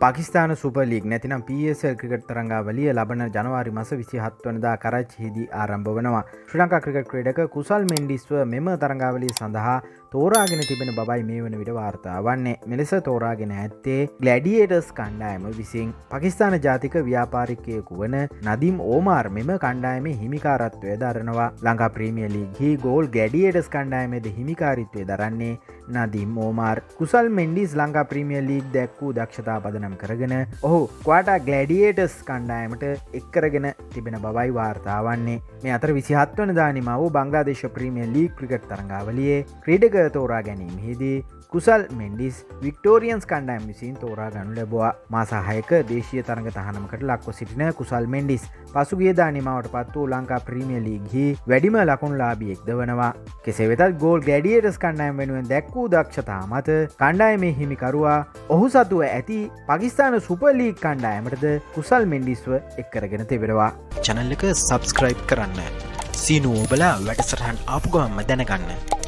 පකිස්ාන සුපලීක් නැතිනම් පSL ක්‍රිකට් තරංගාවලිය ලබන ජනවාරි මස විසි හත්වනදා කරච්හිදී ආරම්භ වනවා. ශ්‍රී ලංකා ක්‍රිකට් ක්‍රඩක කුසල් මෙන්ඩිස්ව මෙම තරංගාවලිය සඳහා තෝරාගෙන තිබෙන බයි මේ වන විට වාර්තා වන්නේ. මෙලෙස තෝරාගෙන ඇත්තේ ගලඩියටස් කණ්ඩායම විසින්. පකිස්ාන ජාතික ව්‍යාපාරිකයකු වන නදිම් ඕමාර් මෙම කණ්ඩායම හිමිකාරත්වය දරනවා. ලංකා ප්‍රීමියලි ගෝල් ගැඩියටස් කණ්ඩායමද හිමිකාරිත්වය දරන්නේ නදිම් ඕමාර් කුසල් මෙන්ඩිස් ලංකා ප්‍රීමිය ලීග් දැක්වූ දක්ෂතා පදනම් කරගෙන ඔහු කවාටා ගලඩියටස් කණ්ඩායමට එක්කරගෙන තිබෙන බවයි වාර්තාවන්නේ මේ අතර විසිහත්වන දානිම වූ බංග්ලාදේශ ප්‍රීමිය ලීක් ක්‍රිකට් තරංගාවලියේ ක්‍රඩක තෝරා ගැනීමහිදී කුසල් මෙන්ඩිස් වික්ටෝරියන්ස් කණ්ඩෑම් විසින් තෝරා ගනු ලැබවා. මාසාහයක දේශය තරඟ තහනමකට ලක්ව සිටින කුසල් මෙන්ඩිස් පසුගේ දානිමාවට පත් වූ ලංකා ප්‍රීමිය ලීගහි වැඩිම ලකුණු ලාබියෙක්ද වනවා. කෙසේ වෙතත් ගෝල් ගැඩියටස් කණ්ඩෑම් වෙනුවෙන් දැක්වූ දක්ෂතා මත කණ්ඩායමේ හිමිකරුවා ඔහු සතුව ඇති පකිස්ාන සුපලී කණ්ඩායමටද කුසල් මෙන්ඩිස්ව එක්කරගෙන තිබෙනවා. චැනල් එක සබස්ක්‍රයිබ් කරන්න. සීනුවෝබලා වැඩසටහන් ආපුගම්ම දැනගන්න.